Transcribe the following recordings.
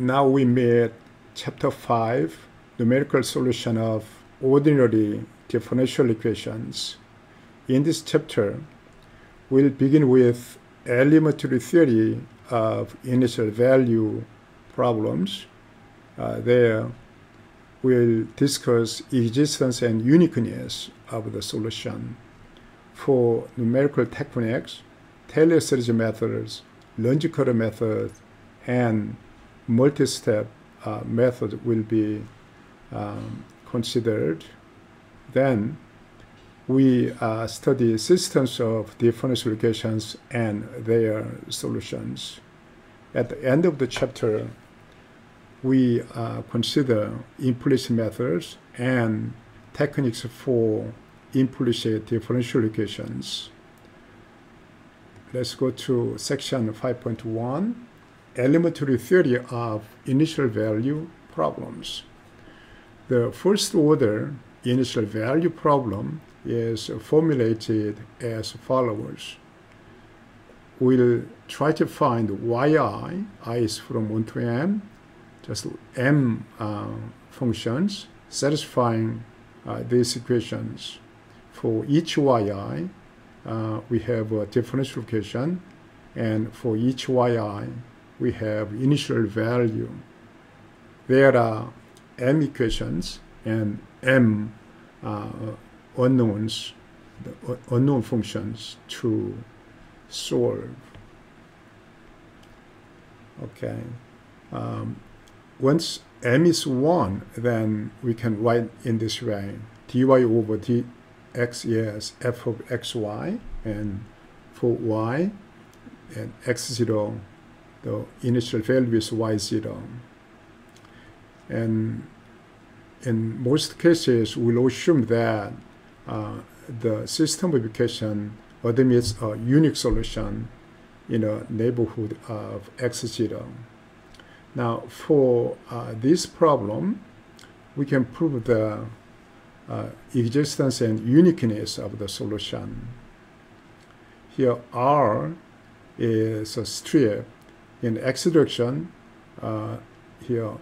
now we meet chapter 5, numerical solution of ordinary differential equations. In this chapter, we'll begin with elementary theory of initial value problems. Uh, there, we'll discuss existence and uniqueness of the solution. For numerical techniques, Taylor series methods, Runge-Kutta methods and multi-step uh, method will be um, considered. Then we uh, study systems of differential equations and their solutions. At the end of the chapter, we uh, consider implicit methods and techniques for implicit differential equations. Let's go to section 5.1, elementary theory of initial value problems. The first order initial value problem is formulated as follows. We'll try to find yi, i is from 1 to m, just m uh, functions satisfying uh, these equations. For each yi, uh, we have a differential equation, and for each yi, we have initial value. There are m equations and m uh, unknowns, unknown functions to solve. Okay. Um, once m is 1, then we can write in this way. dy over dx is f of xy, and for y and x0, the initial value is y0. And in most cases, we'll assume that uh, the system of equation admits a unique solution in a neighborhood of x0. Now, for uh, this problem, we can prove the uh, existence and uniqueness of the solution. Here, R is a strip in x direction. Uh, here,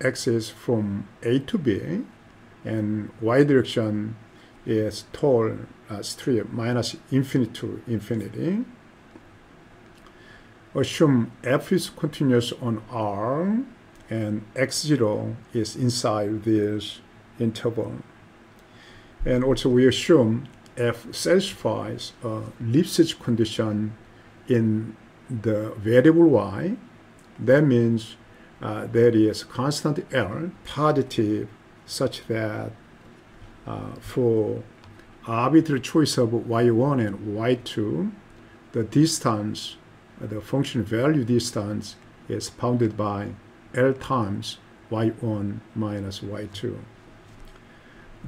x is from A to B, and y direction is tall uh, strip minus infinity to infinity. Assume f is continuous on R and x0 is inside this interval. And also we assume f satisfies a Lipschitz condition in the variable y. That means uh, there is constant L, positive, such that uh, for arbitrary choice of y1 and y2, the distance, the function value distance is bounded by L times y1 minus y2.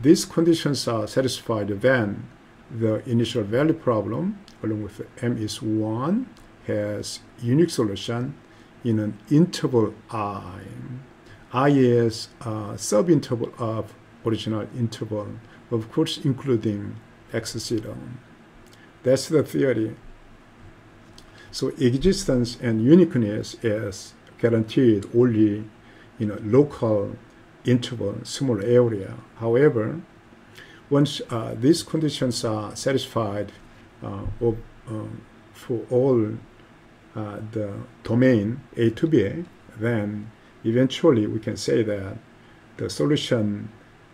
These conditions are satisfied then the initial value problem along with m is 1 has unique solution in an interval i. i is a subinterval of original interval, of course including x0. That's the theory. So existence and uniqueness is guaranteed only in a local interval, small area. However, once uh, these conditions are satisfied uh, of, um, for all uh, the domain A to B, then eventually we can say that the solution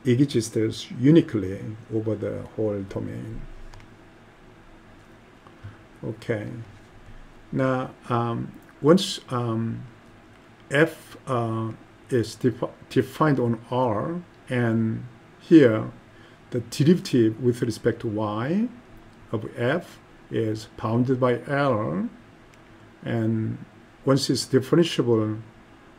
exists uniquely over the whole domain. Okay. Now, um, once um, f uh, is defi defined on R, and here the derivative with respect to y of f is bounded by L, and once it's differentiable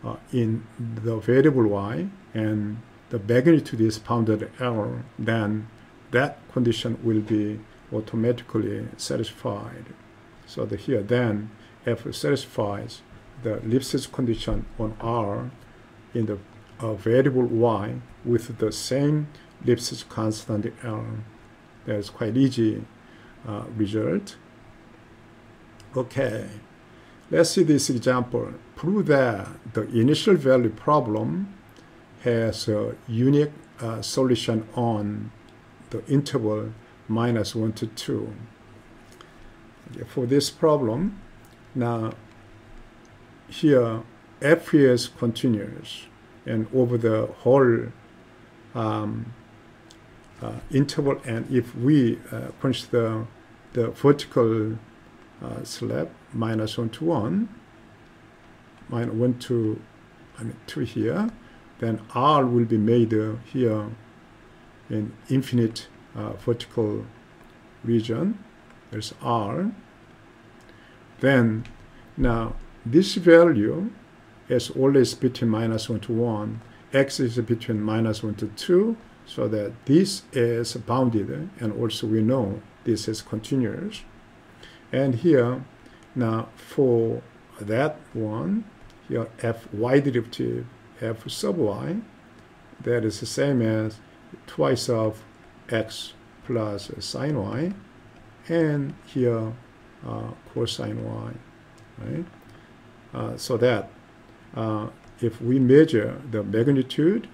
uh, in the variable y and the magnitude is bounded L, then that condition will be automatically satisfied. So the here then f satisfies the Lipschitz condition on R in the uh, variable y with the same Lipschitz constant L. That's quite easy uh, result. Okay. Let's see this example. Prove that the initial value problem has a unique uh, solution on the interval minus 1 to 2. Okay, for this problem, now here f is continuous and over the whole um, uh, interval and if we uh, consider the vertical uh, slab minus 1 to 1 minus 1 to I mean 2 here then R will be made uh, here in infinite uh, vertical region. There's R. Then now this value is always between minus 1 to 1 x is between minus 1 to 2 so that this is bounded and also we know this is continuous. And here now for that one here f y derivative f sub y that is the same as twice of x plus sine y and here uh, cosine y right uh, so that uh, if we measure the magnitude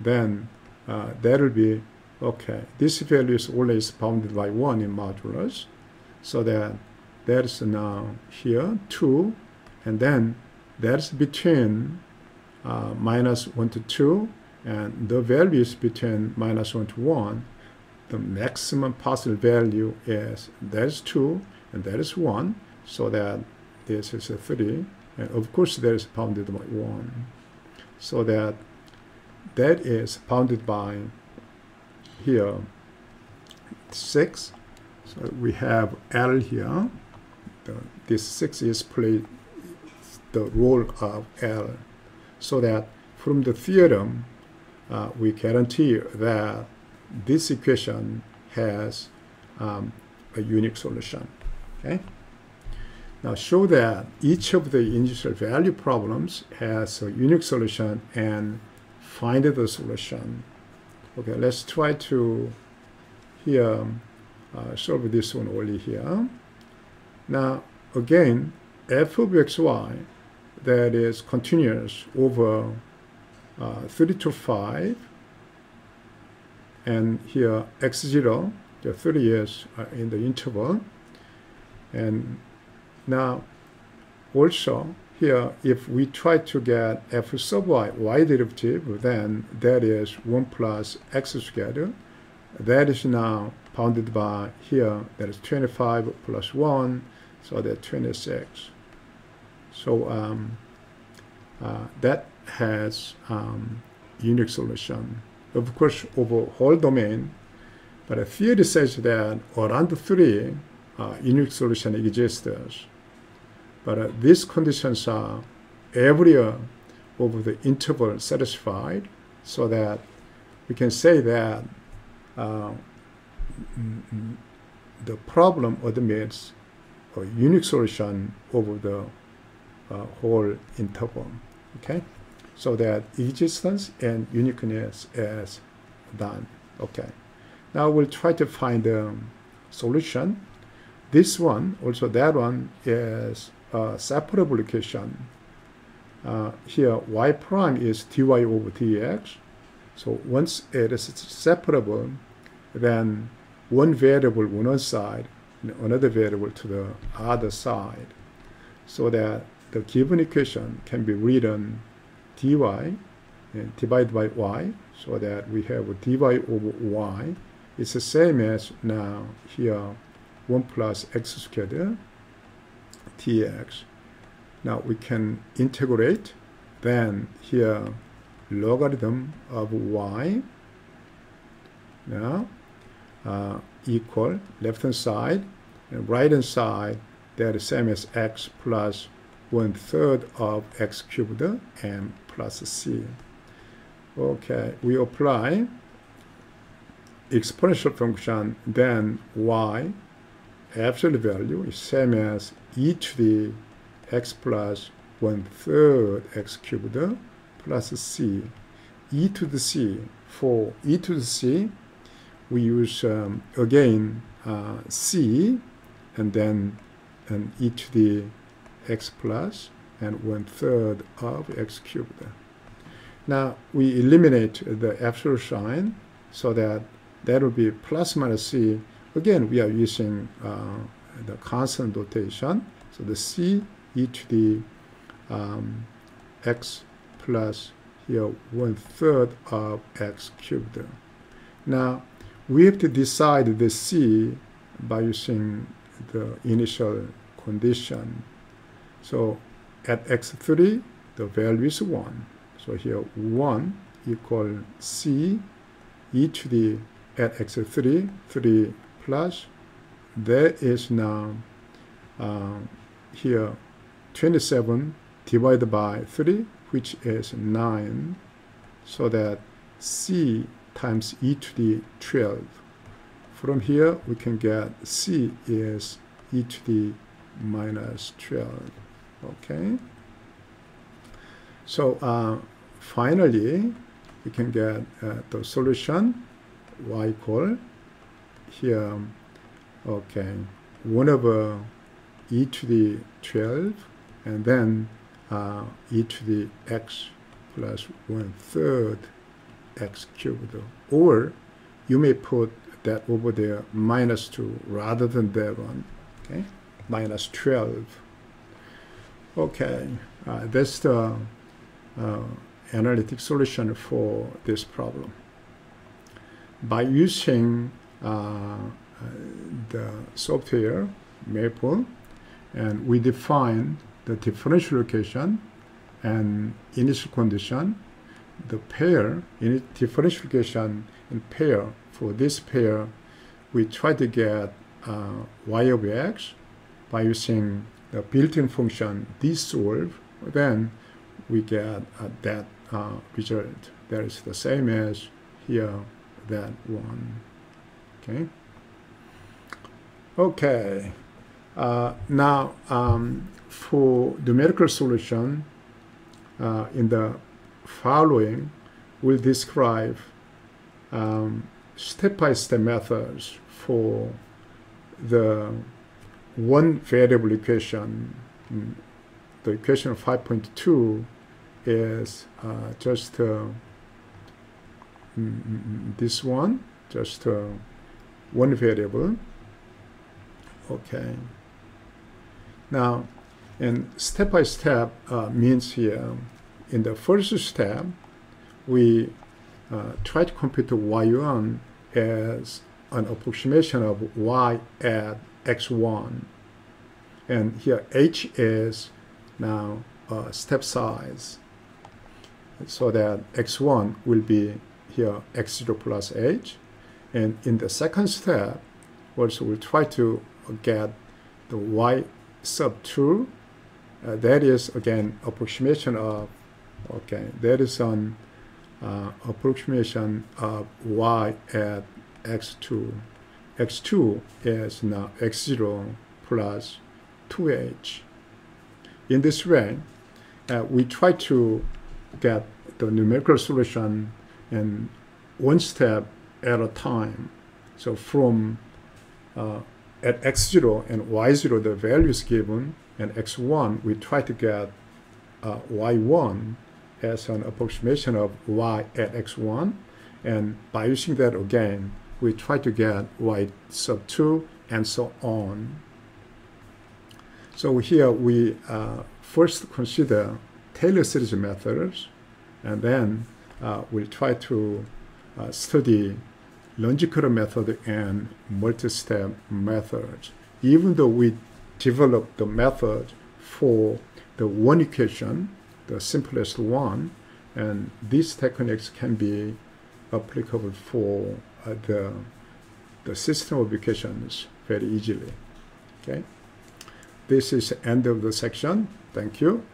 then uh, that will be okay. This value is always bounded by 1 in modulus, so that that's now here 2, and then that's between uh, minus 1 to 2, and the values between minus 1 to 1. The maximum possible value is that is 2, and that is 1, so that this is a 3, and of course that is bounded by 1. So that that is bounded by here 6 so we have L here the, this 6 is play the role of L so that from the theorem uh, we guarantee that this equation has um, a unique solution okay now show that each of the initial value problems has a unique solution and find the solution. Okay, let's try to here uh, solve this one only here. Now again, f of xy that is continuous over uh, 3 to 5 and here x0 the 30 years uh, in the interval and now also here, if we try to get f sub y, y derivative, then that is 1 plus x squared. That is now bounded by here, that is 25 plus 1, so that's 26. So um, uh, that has um, unique solution. Of course, over whole domain, but a theory says that around 3, uh, unique solution exists. But uh, these conditions are area over the interval satisfied so that we can say that uh, the problem admits a unique solution over the uh, whole interval. Okay, so that existence and uniqueness is done. Okay, now we'll try to find the solution. This one, also that one, is uh, separable equation. Uh, here y prime is dy over dx. So once it is separable, then one variable on one side another variable to the other side. So that the given equation can be written dy and divided by y so that we have dy over y. It's the same as now here 1 plus x squared dx. Now we can integrate then here logarithm of y now uh, equal left hand side and right hand side they're the same as x plus one third of x cubed and plus c. Okay, we apply exponential function then y absolute value is same as e to the x plus one third x cubed plus c e to the c for e to the c we use um, again uh, c and then and e to the x plus and one third of x cubed. Now we eliminate the absolute sign so that that will be plus minus c. Again, we are using uh, the constant notation. So the c e to the um, x plus here one third of x cubed. Now we have to decide the c by using the initial condition. So at x3, the value is 1. So here 1 equal c e to the at x3, 3 plus, there is now uh, here 27 divided by 3, which is 9, so that c times e to the 12. From here, we can get c is e to the minus 12. Okay? So uh, finally, we can get uh, the solution y equal here, okay, 1 over e to the 12 and then uh, e to the x plus 1 third x cubed. Or you may put that over there minus 2 rather than that one, okay, minus 12. Okay, uh, that's the uh, analytic solution for this problem. By using uh, the software Maple, and we define the differential equation and initial condition, the pair, in differential equation in pair, for this pair, we try to get uh, y of x by using the built-in function dsolve, then we get uh, that uh, result. That is the same as here that one. Okay? Okay. Uh, now um, for numerical solution uh, in the following we'll describe um, step-by-step -step methods for the one variable equation, mm, the equation 5.2 is uh, just uh, mm, mm, this one, just uh, one variable. Okay. Now, and step by step uh, means here, in the first step, we uh, try to compute y1 as an approximation of y at x1. And here h is now uh, step size. So that x1 will be here x0 plus h. And in the second step, also we'll try to get the y sub 2. Uh, that is, again, approximation of, okay, that is an uh, approximation of y at x2 x2 is now x0 plus 2h. In this way, uh, we try to get the numerical solution in one step at a time. So from uh, at x0 and y0, the values given, and x1, we try to get uh, y1 as an approximation of y at x1. And by using that again, we try to get y sub 2 and so on. So here we uh, first consider Taylor series methods and then uh, we'll try to uh, study Runge-Kutta method and multi-step methods. Even though we develop the method for the one equation, the simplest one, and these techniques can be applicable for uh, the, the system of equations very easily. Okay. This is the end of the section. Thank you.